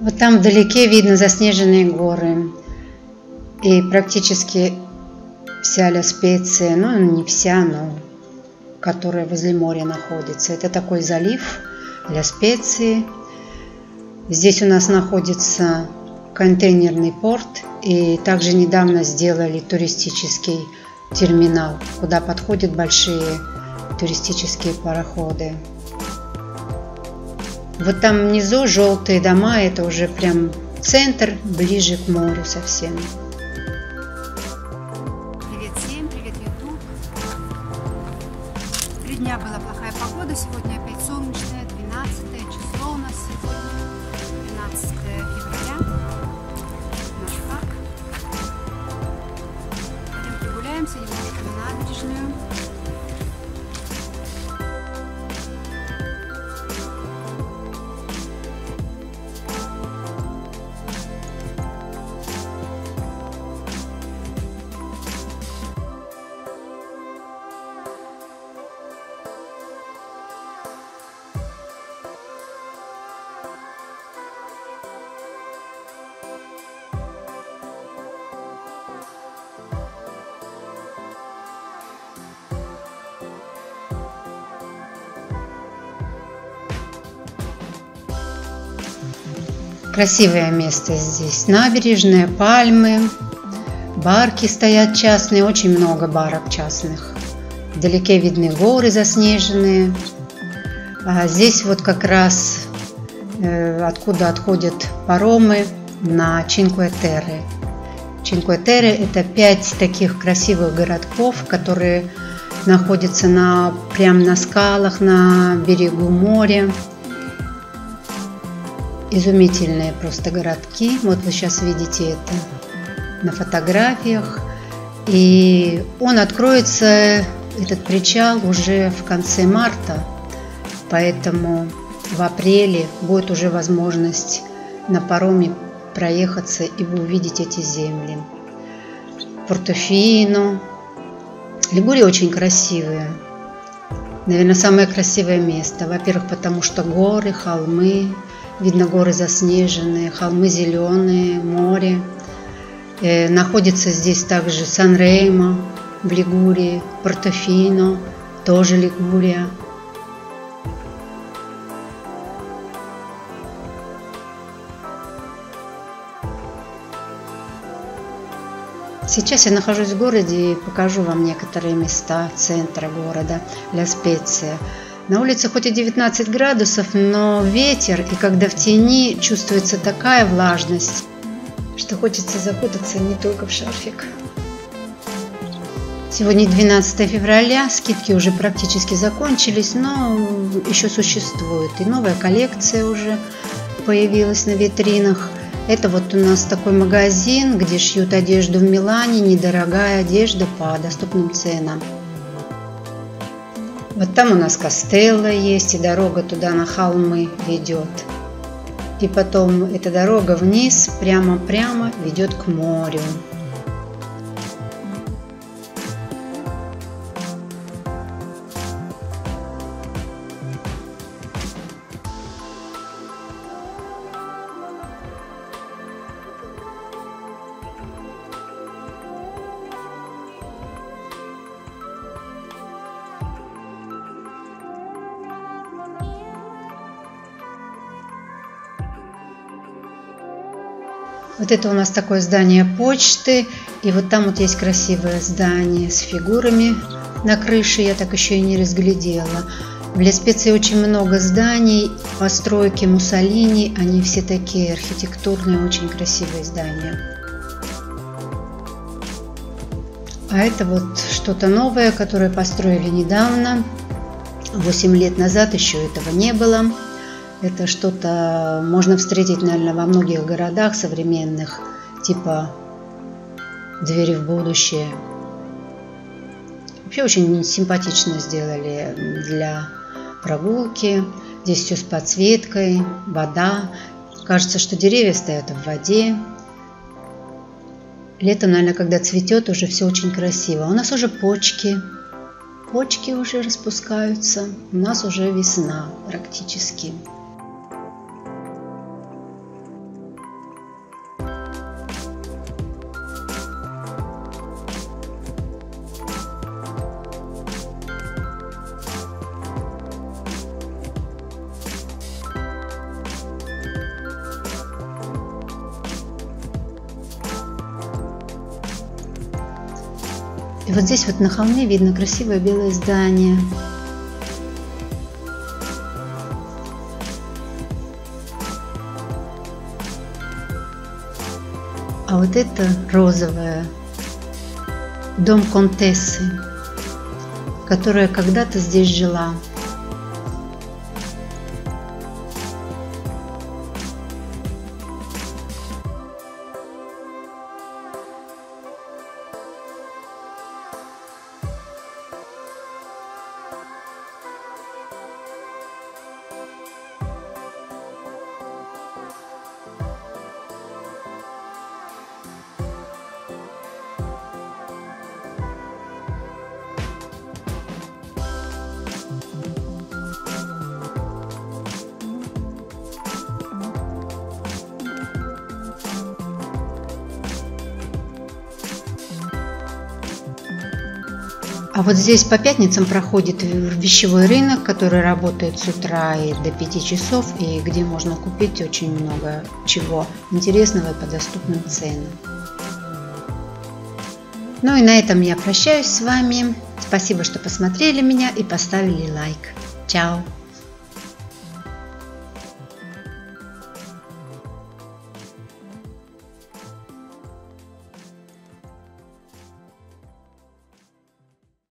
Вот там вдалеке видно заснеженные горы. И практически вся Ля Специя, ну не вся, но которая возле моря находится. Это такой залив Ля Специи. Здесь у нас находится контейнерный порт и также недавно сделали туристический терминал, куда подходят большие туристические пароходы. Вот там внизу желтые дома, это уже прям центр, ближе к морю совсем. Привет всем, привет YouTube. Три дня была плохая погода, сегодня опять солнечная, 12 число у нас сегодня, Красивое место здесь. Набережная, пальмы, барки стоят частные, очень много барок частных. Вдалеке видны горы заснеженные. А здесь вот как раз э, откуда отходят паромы на Чинкуэтерре. Чинкуэтерре – это пять таких красивых городков, которые находятся на, прямо на скалах, на берегу моря. Изумительные просто городки. Вот вы сейчас видите это на фотографиях. И он откроется, этот причал, уже в конце марта. Поэтому в апреле будет уже возможность на пароме проехаться, и вы увидите эти земли. Портофино. Лигурия очень красивая. Наверное, самое красивое место. Во-первых, потому что горы, холмы, Видно горы заснеженные, холмы зеленые, море. Э, находится здесь также Сан-Реймо в Лигурии, Портофино, тоже Лигурия. Сейчас я нахожусь в городе и покажу вам некоторые места центра города Ля Специя. На улице хоть и 19 градусов, но ветер, и когда в тени чувствуется такая влажность, что хочется закутаться не только в шарфик. Сегодня 12 февраля, скидки уже практически закончились, но еще существуют. И новая коллекция уже появилась на витринах. Это вот у нас такой магазин, где шьют одежду в Милане, недорогая одежда по доступным ценам. Вот там у нас Костелло есть, и дорога туда на холмы ведет. И потом эта дорога вниз, прямо-прямо ведет к морю. Вот это у нас такое здание почты. И вот там вот есть красивое здание с фигурами на крыше. Я так еще и не разглядела. В Леспеции очень много зданий, постройки Муссолини, они все такие архитектурные, очень красивые здания. А это вот что-то новое, которое построили недавно. 8 лет назад еще этого не было. Это что-то можно встретить, наверное, во многих городах современных, типа «Двери в будущее». Вообще очень симпатично сделали для прогулки. Здесь все с подсветкой, вода. Кажется, что деревья стоят в воде. Летом, наверное, когда цветет, уже все очень красиво. У нас уже почки. Почки уже распускаются. У нас уже весна практически. И вот здесь вот на холме видно красивое белое здание. А вот это розовое. Дом Контессы, которая когда-то здесь жила. А вот здесь по пятницам проходит вещевой рынок, который работает с утра и до 5 часов, и где можно купить очень много чего интересного по доступным ценам. Ну и на этом я прощаюсь с вами. Спасибо, что посмотрели меня и поставили лайк. Чао!